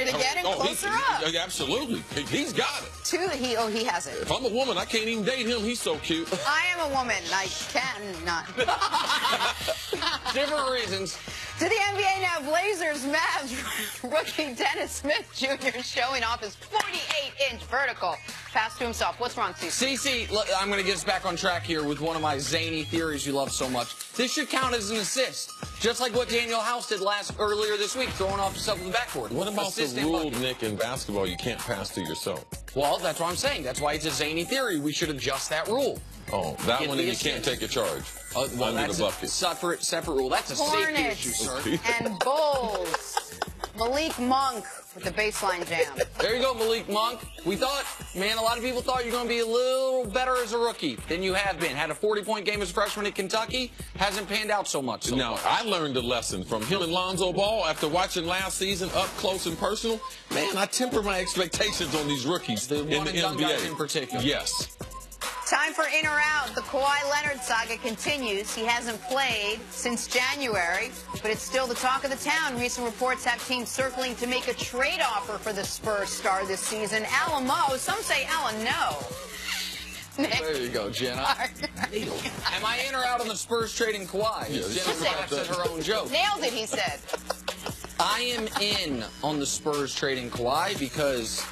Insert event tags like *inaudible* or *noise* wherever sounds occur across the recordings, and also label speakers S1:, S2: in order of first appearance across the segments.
S1: it oh, again and
S2: oh,
S1: closer
S2: he,
S1: up.
S2: Absolutely. He's got it.
S1: Two, he, oh, he has it.
S2: If I'm a woman, I can't even date him. He's so cute. *laughs*
S1: I am a woman. I can not. *laughs*
S3: Different reasons.
S1: To the NBA now, Blazers Mavs *laughs* rookie Dennis Smith Jr. showing off his 48-inch vertical pass to himself. What's wrong, CC?
S3: CC, I'm going to get us back on track here with one of my zany theories you love so much. This should count as an assist, just like what Daniel House did last earlier this week, throwing off himself in the backboard.
S2: What about
S3: assist
S2: the rule, Nick, in basketball you can't pass to yourself?
S3: Well, that's what I'm saying. That's why it's a zany theory. We should adjust that rule.
S2: Oh, that
S3: Get
S2: one,
S3: the
S2: and you can't take a charge
S3: Uh, well,
S2: under
S3: that's
S2: the
S3: a
S2: bucket.
S3: separate, separate rule. That's a safety issue, sir. *laughs*
S1: and Bulls. Malik Monk with the baseline jam.
S3: There you go, Malik Monk. We thought, man, a lot of people thought you're going to be a little better as a rookie than you have been. Had a 40-point game as a freshman at Kentucky. Hasn't panned out so much. So
S2: Now,
S3: far.
S2: I learned a lesson from him and Lonzo Ball after watching last season up close and personal. Man, I temper my expectations on these rookies
S3: The
S2: in the NBA.
S3: in particular.
S2: Yes.
S1: Time for in or out. The Kawhi Leonard saga continues. He hasn't played since January, but it's still the talk of the town. Recent reports have teams circling to make a trade offer for the Spurs star this season. Alamo, some say Alan no. Nick.
S3: There you go, Jenna. *laughs* Am I in or out on the Spurs trading Kawhi?
S2: Yeah,
S3: Jenna laughs at her own joke.
S1: Nailed it, he said.
S3: I am in on the Spurs trading Kawhi because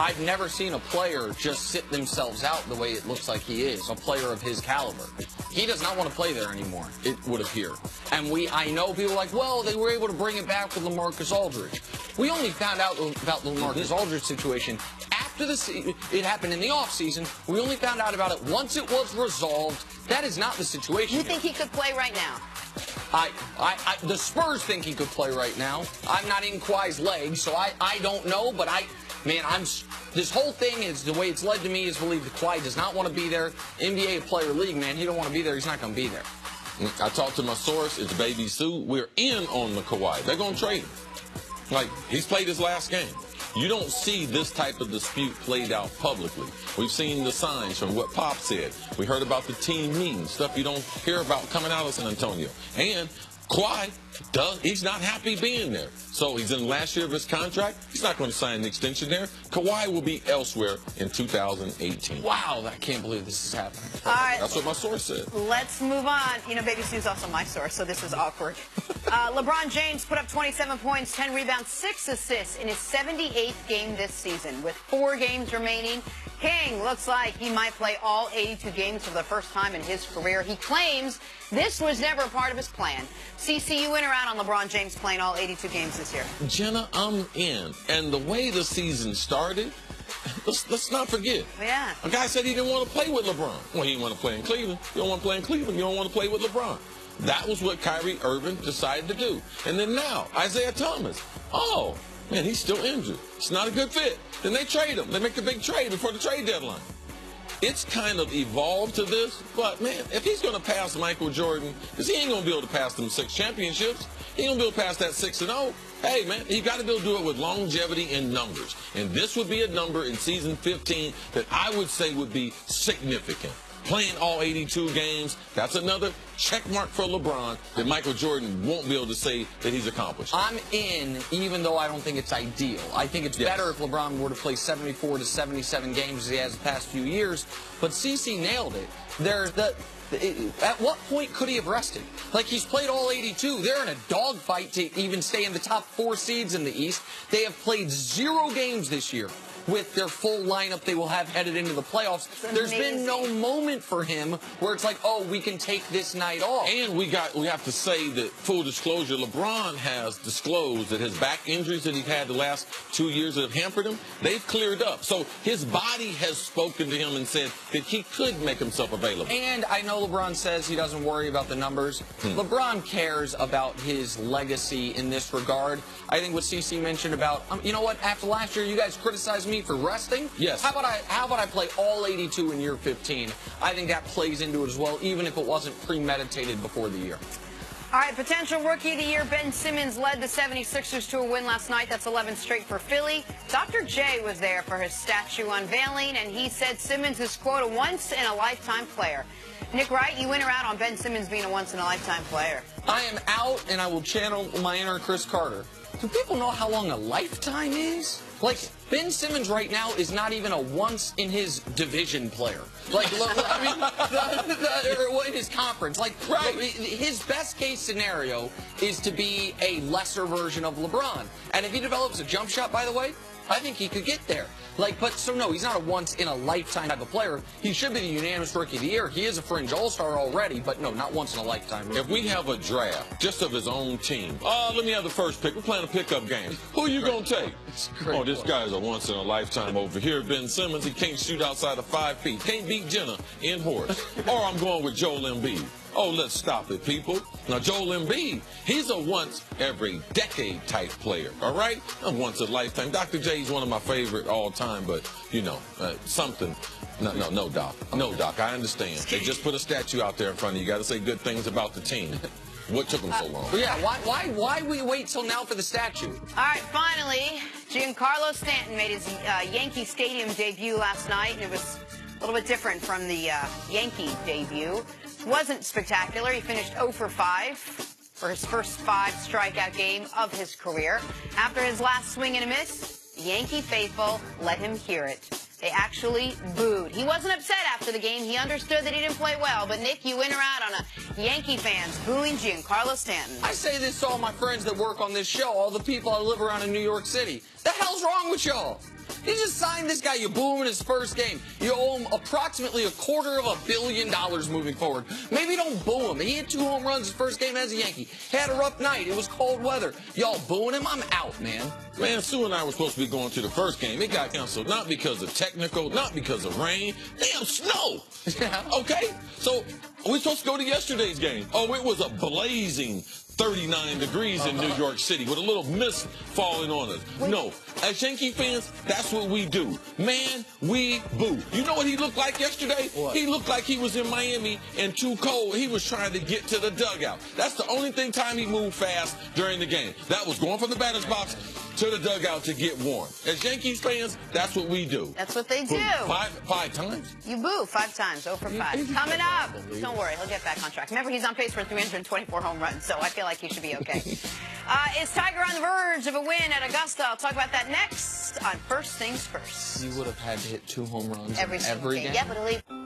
S3: I've never seen a player just sit themselves out the way it looks like he is, a player of his caliber. He does not want to play there anymore, it would appear. And we, I know people are like, well, they were able to bring it back with LaMarcus Aldridge. We only found out about the LaMarcus mm-hmm. Aldridge situation after the se- it happened in the offseason. We only found out about it once it was resolved. That is not the situation.
S1: You
S3: here.
S1: think he could play right now?
S3: I, I, I, the Spurs think he could play right now. I'm not in Kawhi's leg, so I, I don't know. But I, man, I'm. This whole thing is the way it's led to me is believe that Kawhi does not want to be there. NBA player league, man, he don't want to be there. He's not going to be there.
S2: I talked to my source. It's Baby Sue. We're in on the Kawhi. They're going to trade him. Like, he's played his last game. You don't see this type of dispute played out publicly. We've seen the signs from what Pop said. We heard about the team meeting, stuff you don't hear about coming out of San Antonio. And Kawhi, does, he's not happy being there. So he's in the last year of his contract. He's not going to sign an extension there. Kawhi will be elsewhere in 2018.
S3: Wow, I can't believe this is happening.
S1: All right.
S2: That's what my source said.
S1: Let's move on. You know, Baby Sue's also my source, so this is awkward. *laughs* Uh, LeBron James put up 27 points, 10 rebounds, 6 assists in his 78th game this season. With four games remaining, King looks like he might play all 82 games for the first time in his career. He claims this was never a part of his plan. CCU in or out on LeBron James playing all 82 games this year?
S2: Jenna, I'm in. And the way the season started, let's, let's not forget.
S1: Yeah.
S2: A guy said he didn't want to play with LeBron. Well, he didn't want to play in Cleveland. You don't want to play in Cleveland. You don't want to play with LeBron. That was what Kyrie Irving decided to do. And then now, Isaiah Thomas. Oh, man, he's still injured. It's not a good fit. Then they trade him. They make a big trade before the trade deadline. It's kind of evolved to this, but man, if he's going to pass Michael Jordan, because he ain't going to be able to pass them six championships, he ain't going to be able to pass that six and zero. Hey man, he got to be able to do it with longevity and numbers, and this would be a number in season 15 that I would say would be significant. Playing all 82 games, that's another check mark for LeBron that Michael Jordan won't be able to say that he's accomplished.
S3: I'm in, even though I don't think it's ideal. I think it's
S2: Yes.
S3: better if LeBron were to play 74 to 77 games as he has the past few years. But CC nailed it. There's the. it- At what point could he have rested? Like he's played all 82. They're in a dogfight to even stay in the top four seeds in the East. They have played zero games this year with their full lineup they will have headed into the playoffs. There's been no moment for him where it's like, oh, we can take this night off.
S2: And we got we have to say that full disclosure, LeBron has disclosed that his back injuries that he's had the last two years that have hampered him, they've cleared up. So his body has spoken to him and said that he could make himself available.
S3: And I know LeBron says he doesn't worry about the numbers.
S2: Hmm.
S3: LeBron cares about his legacy in this regard. I think what CC mentioned about, um, you know what? After last year, you guys criticized me for resting.
S2: Yes.
S3: How about I? How about I play all 82 in year 15? I think that plays into it as well, even if it wasn't premeditated before the year.
S1: All right, potential rookie of the year, Ben Simmons led the 76ers to a win last night. That's 11 straight for Philly. Dr. J was there for his statue unveiling, and he said Simmons is, quote, a once-in-a-lifetime player. Nick Wright, you in or out on Ben Simmons being a once-in-a-lifetime player?
S3: I am out, and I will channel my inner Cris Carter. Do people know how long a lifetime is? Like Ben Simmons right now is not even a once in his division player. Like I mean, the, *laughs* the, or in his conference. Like
S2: Right.
S3: his best case scenario is to be a lesser version of LeBron. And if he develops a jump shot, by the way, I think he could get there. Like, but so no, he's not a once in a lifetime type of player. He should be the unanimous rookie of the year. He is a fringe all star already, but no, not once in a lifetime.
S2: If we have a draft just of his own team, oh, let me have the first pick. We're playing a pickup game. Who you gonna take? Oh, this guy's a once in a lifetime over here. Ben Simmons, he can't shoot outside of five feet. Can't beat Jenna in horse. *laughs* or I'm going with Joel Embiid. Oh, let's stop it, people. Now, Joel Embiid, he's a once every decade type player, all right? A once a lifetime. Dr. J is one of my favorite all time, but, you know, uh, something. No, no, no, Doc. No, Doc, I understand. They just put a statue out there in front of you. You got to say good things about the team. What took them so long?
S3: But yeah, why, why, why we wait till now for the statue?
S1: All right, finally, Giancarlo Stanton made his uh, Yankee Stadium debut last night, and it was a little bit different from the uh, Yankee debut. Wasn't spectacular. He finished 0 for 5 for his first five strikeout game of his career. After his last swing and a miss, Yankee faithful let him hear it. They actually booed. He wasn't upset after the game. He understood that he didn't play well. But Nick, you in or out on a Yankee fans booing Giancarlo Stanton?
S3: I say this to all my friends that work on this show, all the people I live around in New York City. The hell's wrong with y'all? You just signed this guy, you boo him in his first game. You owe him approximately a quarter of a billion dollars moving forward. Maybe don't boo him. He hit two home runs his first game as a Yankee. Had a rough night. It was cold weather. Y'all booing him? I'm out, man.
S2: Man, Sue and I were supposed to be going to the first game. It got canceled not because of technical, not because of rain. Damn snow. *laughs*
S3: Yeah.
S2: Okay, so we're supposed to go to yesterday's game. Oh, it was a blazing 39 degrees in New York City with a little mist falling on us. No, as Yankee fans, that's what we do. Man, we boo. You know what he looked like yesterday?
S3: What?
S2: He looked like he was in Miami and too cold. He was trying to get to the dugout. That's the only thing time he moved fast during the game. That was going from the batter's box to the dugout to get warm. As Yankees fans, that's what we do.
S1: That's what they do.
S2: Five, five times?
S1: You boo five times, 0 for 5. Coming up. Don't worry, he'll get back on track. Remember, he's on pace for 324 home runs, so I feel like he should be okay. *laughs* uh, is Tiger on the verge of a win at Augusta? I'll talk about that next on First Things First.
S3: You would have had to hit two home runs
S1: Every
S3: every
S1: game.
S3: game.
S1: Yeah, but he'll.